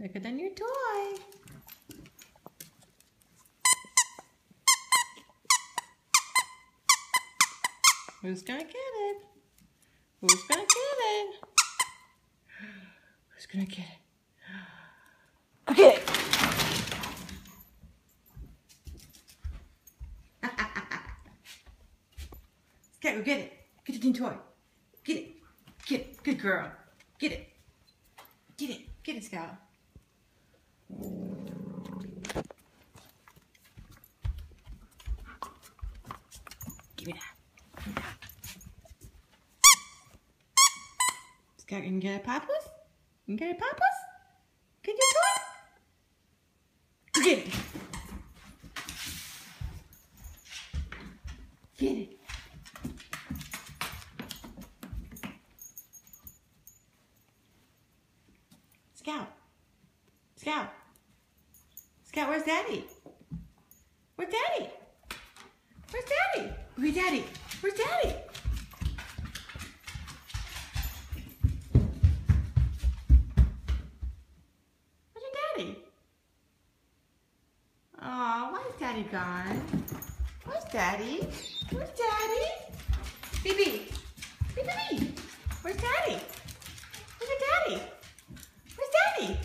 Look at the new toy. Who's gonna get it? Who's gonna get it? Who's gonna get it? Okay. Scout, go get it. Get the new toy. Get it. Get it. Good girl. Get it. Get it. Get it, Scout. Give me that. Scout, you can get a papas? You get a papas? Get your toy? Go get it. Get it. Scout. Scout. Scout, where's Daddy? Where's Daddy? Where's Daddy? Where's Daddy? Where's Daddy? Where's your Daddy? Aw, why is Daddy gone? Where's Daddy? Where's Daddy? BB. Where's Daddy? Where's your Daddy? Where's Daddy?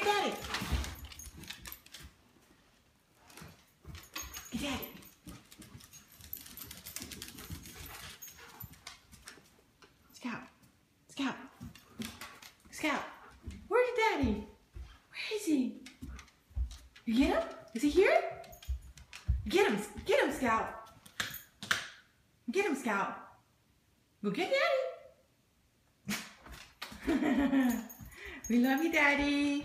BB, go get Daddy. Get Daddy. Scout. Scout. Scout. Where's Daddy? Where is he? You get him? Is he here? Get him. Get him, Scout. Get him, Scout. Go get Daddy. we love you, Daddy.